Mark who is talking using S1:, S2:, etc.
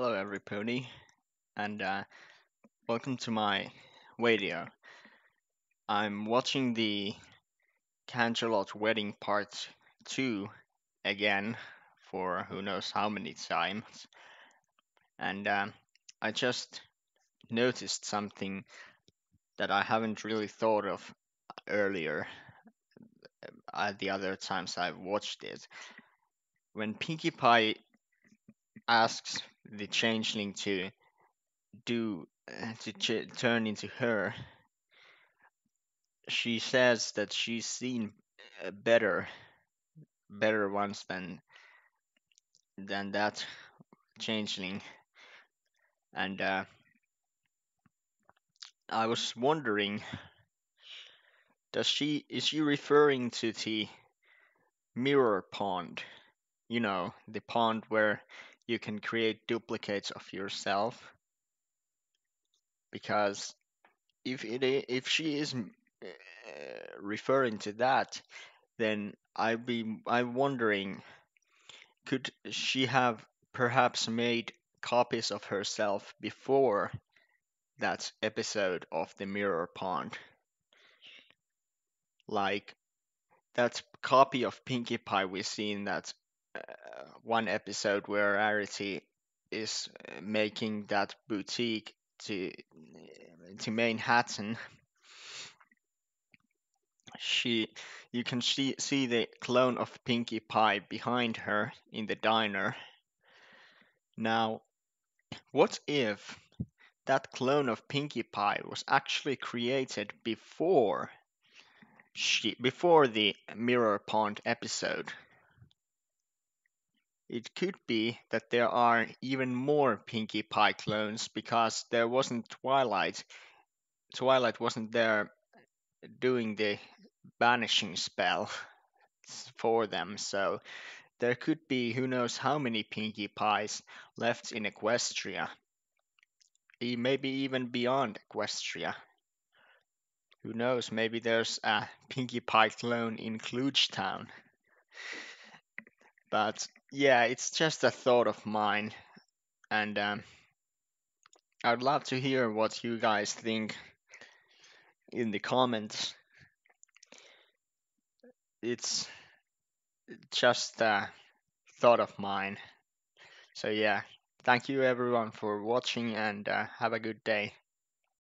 S1: Hello, everybody, and uh, welcome to my video. I'm watching the Canterlot Wedding Part 2 again for who knows how many times, and um, I just noticed something that I haven't really thought of earlier at uh, the other times I've watched it. When Pinkie Pie asks the changeling to do uh, to ch- turn into her. She says that she's seen uh, better better ones than than that changeling. And uh, i was wondering does she is she referring to the mirror pond? You know the pond where you can create duplicates of yourself because if it if she is uh, referring to that then i be i'm wondering could she have perhaps made copies of herself before that episode of the mirror pond? Like that copy of pinkie pie we see in that uh, one episode where Rarity is making that boutique to to Manehattan. She, you can see see the clone of Pinkie Pie behind her in the diner. Now, what if that clone of Pinkie Pie was actually created before she before the Mirror Pond episode? It could be that there are even more Pinkie Pie clones because there wasn't Twilight. Twilight wasn't there doing the banishing spell for them, so there could be who knows how many Pinkie Pies left in Equestria. Maybe even beyond Equestria. Who knows, maybe there's a Pinkie Pie clone in Klugetown. But yeah, it's just a thought of mine, and um, I'd love to hear what you guys think in the comments. It's just a thought of mine. So yeah, thank you everyone for watching and uh, have a good day.